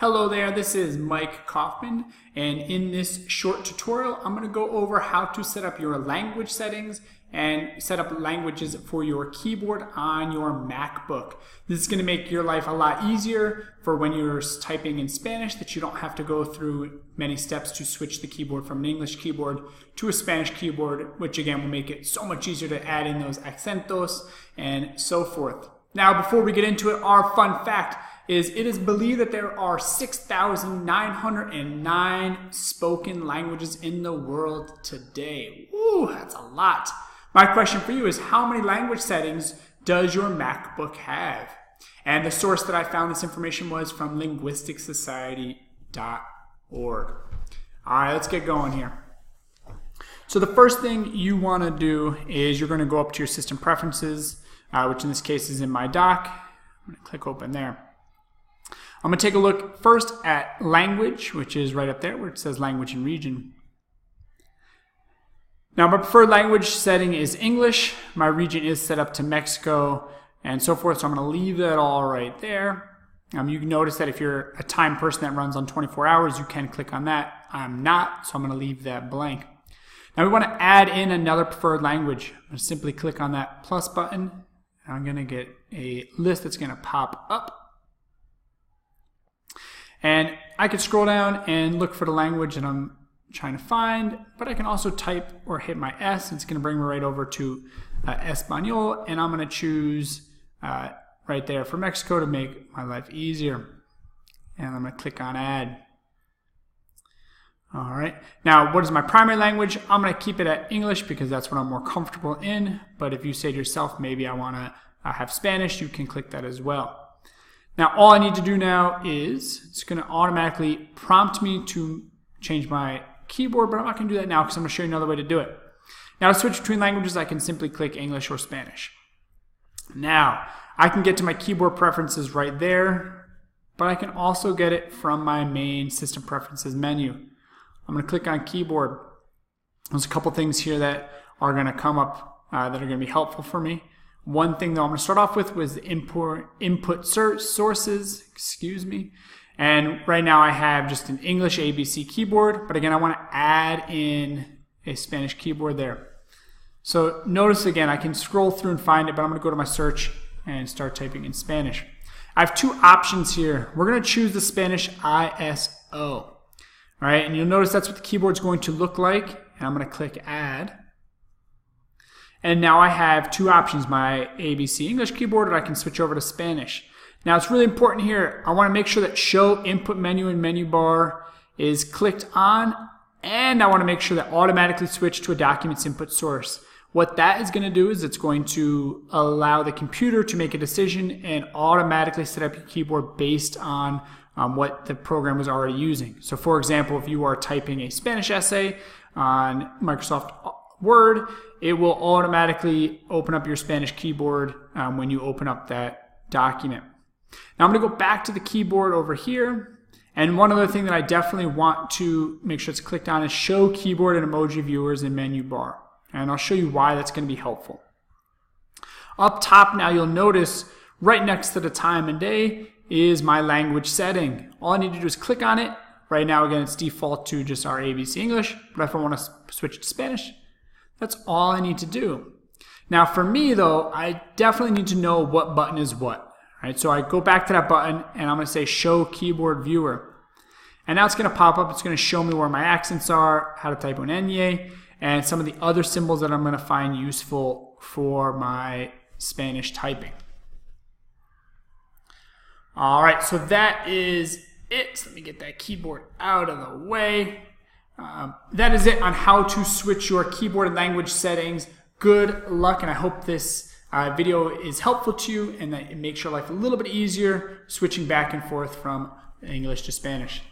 Hello there, this is Mike Kaufman, and in this short tutorial, I'm going to go over how to set up your language settings and set up languages for your keyboard on your MacBook. This is going to make your life a lot easier for when you're typing in Spanish that you don't have to go through many steps to switch the keyboard from an English keyboard to a Spanish keyboard, which again will make it so much easier to add in those acentos and so forth. Now, before we get into it, our fun fact is it is believed that there are 6,909 spoken languages in the world today. Ooh, that's a lot. My question for you is how many language settings does your MacBook have? And the source that I found this information was from linguisticsociety.org. All right, let's get going here. So the first thing you want to do is you're going to go up to your system preferences, uh, which in this case is in my dock. I'm going to click open there. I'm going to take a look first at language, which is right up there where it says language and region. Now, my preferred language setting is English. My region is set up to Mexico and so forth, so I'm going to leave that all right there. Um, you can notice that if you're a time person that runs on 24 hours, you can click on that. I'm not, so I'm going to leave that blank. Now we want to add in another preferred language. I'm going to simply click on that plus button. I'm going to get a list that's going to pop up. And I could scroll down and look for the language that I'm trying to find, but I can also type or hit my S. It's going to bring me right over to uh, Espanol, and I'm going to choose uh, right there for Mexico to make my life easier. And I'm going to click on Add. All right. Now, what is my primary language? I'm going to keep it at English because that's what I'm more comfortable in. But if you say to yourself, maybe I want to uh, have Spanish, you can click that as well. Now all I need to do now is it's going to automatically prompt me to change my keyboard, but I'm not going to do that now because I'm going to show you another way to do it. Now to switch between languages, I can simply click English or Spanish. Now, I can get to my keyboard preferences right there, but I can also get it from my main system preferences menu. I'm going to click on keyboard. There's a couple things here that are going to come up uh, that are going to be helpful for me. One thing that I'm going to start off with was the input, input sources, excuse me. And right now I have just an English ABC keyboard, but again, I want to add in a Spanish keyboard there. So notice again, I can scroll through and find it, but I'm going to go to my search and start typing in Spanish. I have two options here. We're going to choose the Spanish ISO. All right, and you'll notice that's what the keyboard's going to look like. And I'm going to click add. And now I have two options, my ABC English keyboard, or I can switch over to Spanish. Now it's really important here. I want to make sure that show input menu and menu bar is clicked on, and I want to make sure that automatically switch to a document's input source. What that is going to do is it's going to allow the computer to make a decision and automatically set up your keyboard based on um, what the program was already using. So for example, if you are typing a Spanish essay on Microsoft Word, it will automatically open up your Spanish keyboard um, when you open up that document. Now I'm going to go back to the keyboard over here. And one other thing that I definitely want to make sure it's clicked on is show keyboard and emoji viewers in menu bar. And I'll show you why that's going to be helpful. Up top now you'll notice right next to the time and day is my language setting. All I need to do is click on it. Right now again it's default to just our ABC English, but if I want to switch to Spanish, that's all I need to do. Now for me though, I definitely need to know what button is what. Right? So I go back to that button and I'm going to say show keyboard viewer. And now it's going to pop up. It's going to show me where my accents are, how to type on enye, and some of the other symbols that I'm going to find useful for my Spanish typing. All right, so that is it. Let me get that keyboard out of the way. Um, that is it on how to switch your keyboard language settings. Good luck, and I hope this uh, video is helpful to you and that it makes your life a little bit easier switching back and forth from English to Spanish.